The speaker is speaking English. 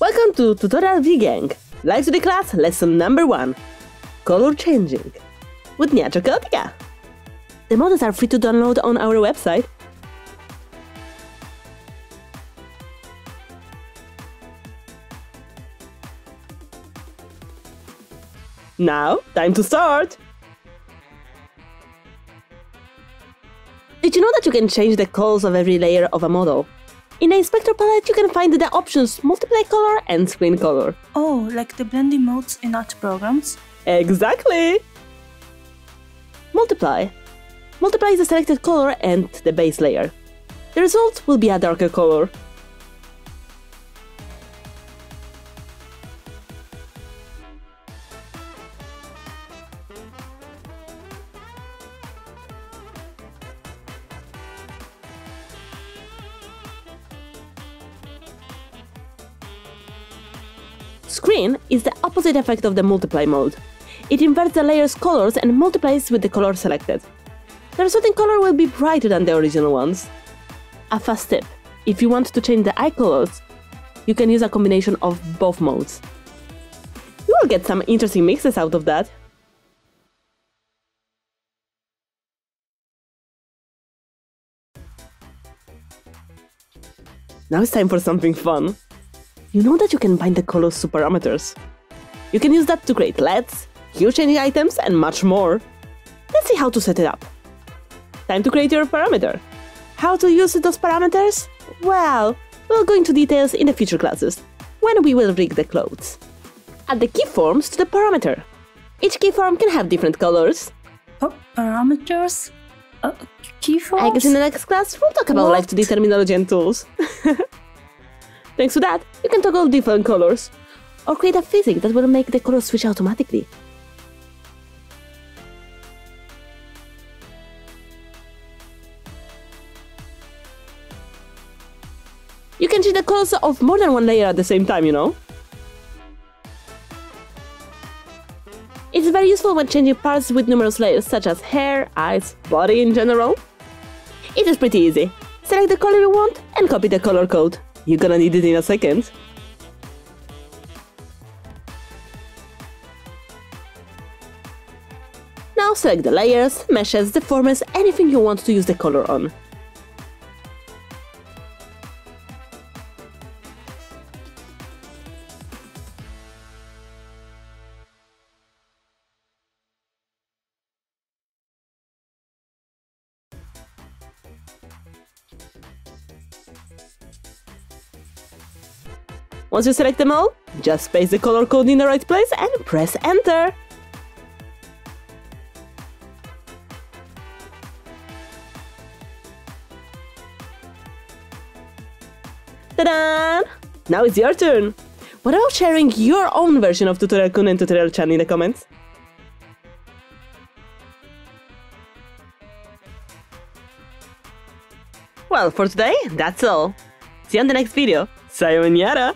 Welcome to Tutorial VGang. Live2D class, lesson number one. Color changing. With Chaotica. The models are free to download on our website. Now, time to start! Did you know that you can change the colors of every layer of a model? In the inspector palette, you can find the options multiply color and screen color. Oh, like the blending modes in art programs? Exactly! Multiply. Multiply is the selected color and the base layer. The result will be a darker color. Screen is the opposite effect of the multiply mode. It inverts the layer's colors and multiplies with the color selected. The resulting color will be brighter than the original ones. A fast tip, if you want to change the eye colors, you can use a combination of both modes. You will get some interesting mixes out of that. Now it's time for something fun. You know that you can bind the colors to parameters. You can use that to create LEDs, hue changing items, and much more. Let's see how to set it up. Time to create your parameter. How to use those parameters? Well, we'll go into details in the future classes, when we will rig the clothes. Add the keyforms to the parameter. Each keyform can have different colors. Oh, parameters? Uh, keyforms? I guess in the next class we'll talk about What? Live2D terminology and tools. Thanks to that, you can toggle different colors, or create a physics that will make the colors switch automatically. You can change the colors of more than one layer at the same time, you know? It's very useful when changing parts with numerous layers such as hair, eyes, body in general. It is pretty easy. Select the color you want and copy the color code. You're gonna need it in a second. Now select the layers, meshes, deformers, anything you want to use the color on. Once you select them all, just paste the color code in the right place and press enter. Ta-da! Now it's your turn. What about sharing your own version of Tutorial Kun and Tutorial Chan in the comments? Well, for today, that's all. See you on the next video. Sayonara!